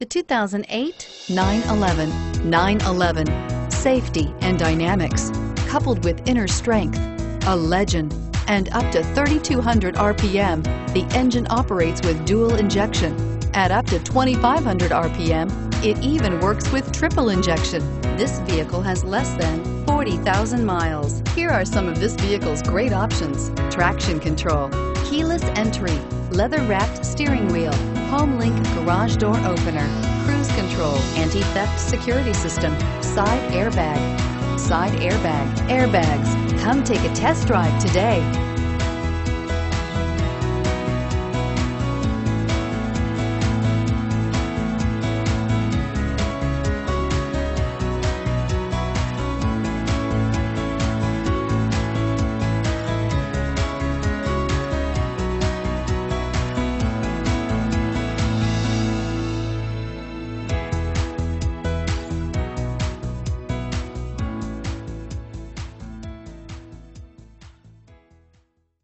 The 2008 911. 911. Safety and dynamics, coupled with inner strength, a legend, and up to 3,200 RPM, the engine operates with dual injection. At up to 2,500 RPM, it even works with triple injection. This vehicle has less than 40,000 miles. Here are some of this vehicle's great options. Traction control, keyless entry, leather-wrapped steering wheel, garage door opener, cruise control, anti-theft security system, side airbag, side airbag, airbags. Come take a test drive today.